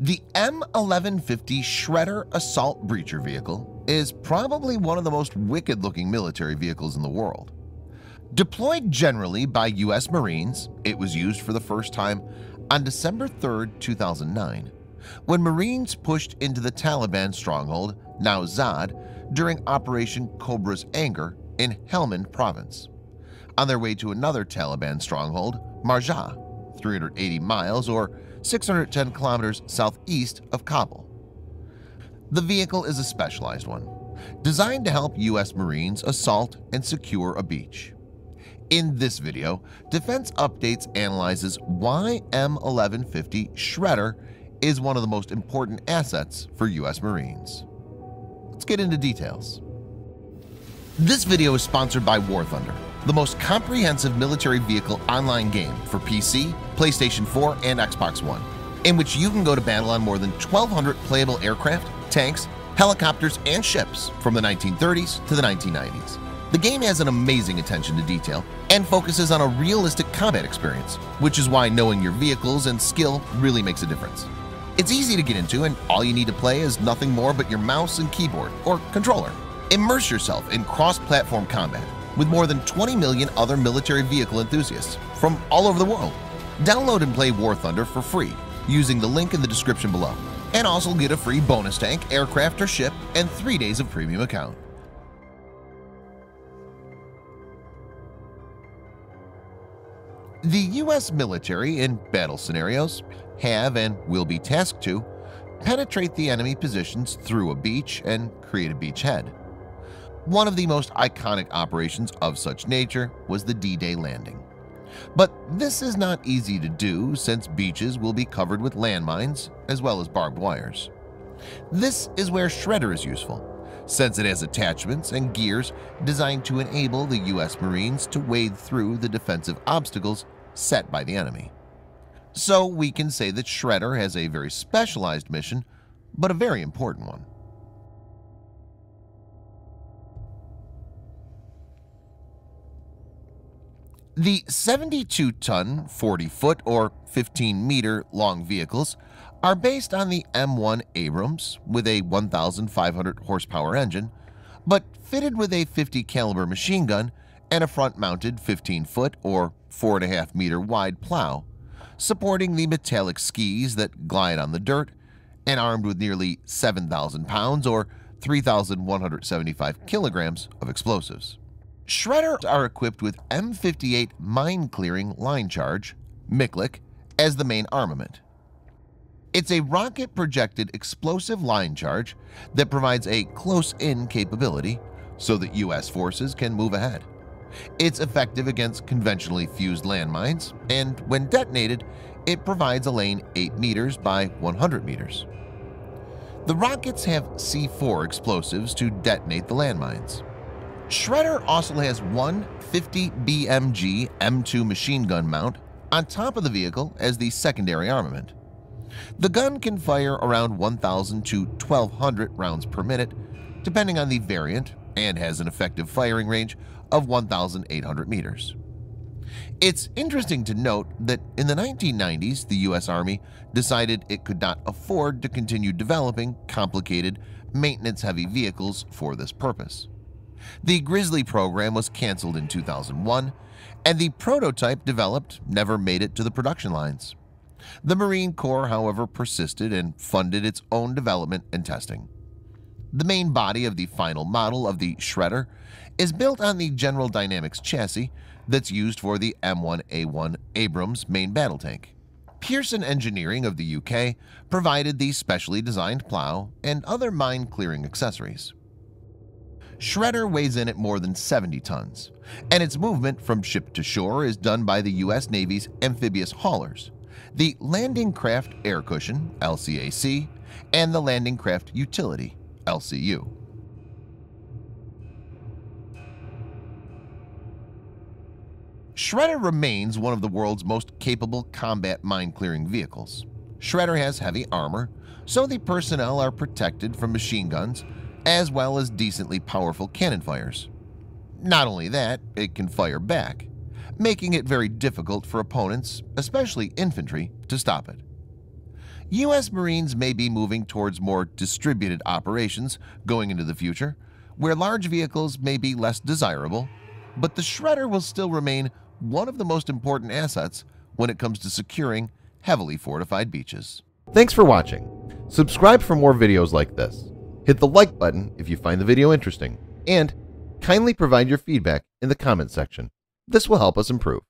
The M1150 Shredder Assault Breacher Vehicle is probably one of the most wicked-looking military vehicles in the world. Deployed generally by U.S. Marines, it was used for the first time on December 3, 2009, when Marines pushed into the Taliban stronghold Now Zad during Operation Cobra's Anger in Helmand Province, on their way to another Taliban stronghold, Marjah, 380 miles or 610 kilometers southeast of Kabul. The vehicle is a specialized one, designed to help U.S. Marines assault and secure a beach. In this video, Defense Updates analyzes why M1150 Shredder is one of the most important assets for U.S. Marines. Let's get into details. This video is sponsored by War Thunder, the most comprehensive military vehicle online game for PC, PlayStation 4, and Xbox One, in which you can go to battle on more than 1,200 playable aircraft, tanks, helicopters, and ships from the 1930s to the 1990s. The game has an amazing attention to detail and focuses on a realistic combat experience, which is why knowing your vehicles and skill really makes a difference. It's easy to get into and all you need to play is nothing more but your mouse and keyboard or controller. Immerse yourself in cross-platform combat with more than 20 million other military vehicle enthusiasts from all over the world. Download and play War Thunder for free using the link in the description below and also get a free bonus tank, aircraft, or ship and three days of premium account. The U.S. military in battle scenarios have and will be tasked to penetrate the enemy positions through a beach and create a beachhead. One of the most iconic operations of such nature was the D-Day landing. But this is not easy to do since beaches will be covered with landmines as well as barbed wires. This is where Shredder is useful, since it has attachments and gears designed to enable the U.S. Marines to wade through the defensive obstacles set by the enemy. So we can say that Shredder has a very specialized mission, but a very important one. The 72-ton, 40-foot or 15-meter long vehicles are based on the M1 Abrams with a 1,500 horsepower engine, but fitted with a 50 caliber machine gun and a front-mounted 15-foot or 4.5 meter wide plow, supporting the metallic skis that glide on the dirt, and armed with nearly 7,000 pounds or 3,175 kilograms of explosives. Shredders are equipped with M58 mine clearing line charge (MICLIC) as the main armament. It's a rocket projected explosive line charge that provides a close-in capability so that U.S. forces can move ahead. It's effective against conventionally fused landmines, and when detonated, it provides a lane 8 meters by 100 meters. The rockets have C4 explosives to detonate the landmines. Shredder also has one 50 BMG M2 machine gun mount on top of the vehicle as the secondary armament. The gun can fire around 1,000 to 1,200 rounds per minute, depending on the variant, and has an effective firing range of 1,800 meters. It's interesting to note that in the 1990s, the U.S. Army decided it could not afford to continue developing complicated, maintenance-heavy vehicles for this purpose. The Grizzly program was canceled in 2001, and the prototype developed never made it to the production lines. The Marine Corps, however, persisted and funded its own development and testing. The main body of the final model of the Shredder is built on the General Dynamics chassis that's used for the M1A1 Abrams main battle tank. Pearson Engineering of the UK provided the specially designed plow and other mine-clearing accessories. Shredder weighs in at more than 70 tons, and its movement from ship to shore is done by the U.S. Navy's amphibious haulers, the Landing Craft Air Cushion LCAC, and the Landing Craft Utility LCU. Shredder remains one of the world's most capable combat mine-clearing vehicles. Shredder has heavy armor, so the personnel are protected from machine guns as well as decently powerful cannon fires. Not only that, it can fire back, making it very difficult for opponents, especially infantry, to stop it. U.S. Marines may be moving towards more distributed operations going into the future, where large vehicles may be less desirable, but the Shredder will still remain one of the most important assets when it comes to securing heavily fortified beaches. Thanks for watching. Subscribe for more videos like this. Hit the like button if you find the video interesting, and kindly provide your feedback in the comment section. This will help us improve.